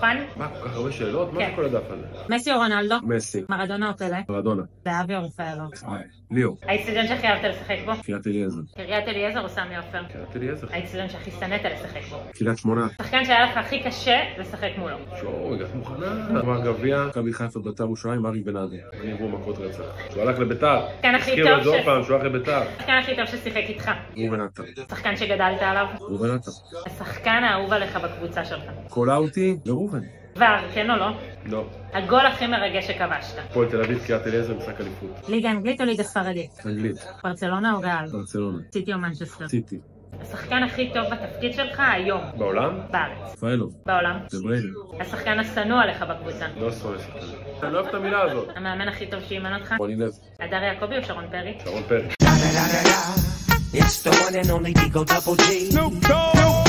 מה, כל כך הרבה שאלות? מה כן. זה כל הדף הזה? מסי או רונלדו? מסי, מרדונה או פלא? מרדונה, זהבי או רפאלו? ליאו, האיצטדיון שהכי אהבת לשחק בו? קריית אליעזר, קריית אליעזר או סמי עופר? קריית אליעזר, האיצטדיון שהכי שנאת לשחק בו? קריית שמונה, שחקן שהיה לך הכי קשה לשחק מולו? שואו, הגעת מוכנה. גמר גביע, מכבי חיפה בית"ר ירושלים, אריק בנאדי. אני אעבור מכות רצח. שהוא הלך לביתר. השחקן הכי טוב את זה עוד ש- פעם, שהוא הלך לביתר. השחקן הכי טוב ששיחק איתך? ראובן עטר. השחקן שגדלת עליו? ראובן עטר. השחקן האהוב עליך בקבוצה שלך? קולאוטי לראובן. כבר, כן או לא? לא. הגול הכי מרגש שכבשת? הפועל תל אביב, קריית אליעזר, משחק אליפות. ליגה אנגלית או ליגה ספרדית? אנגלית, ברצלונה או ריאל? ברצלונה, סיטי או מנצ'סטר? סיטי. השחקן הכי טוב בתפקיד שלך היום, בעולם? בארץ. רפאלוב. בעולם. דה בריינה. השחקן השנוא עליך בקבוצה. לא שונא שחקן. אני לא אוהב את המילה הזאת. המאמן הכי טוב שאימן אותך? רוני לוי, הדר יעקבי או שרון פרי? שרון פרי. It's the one and only Digo Double G.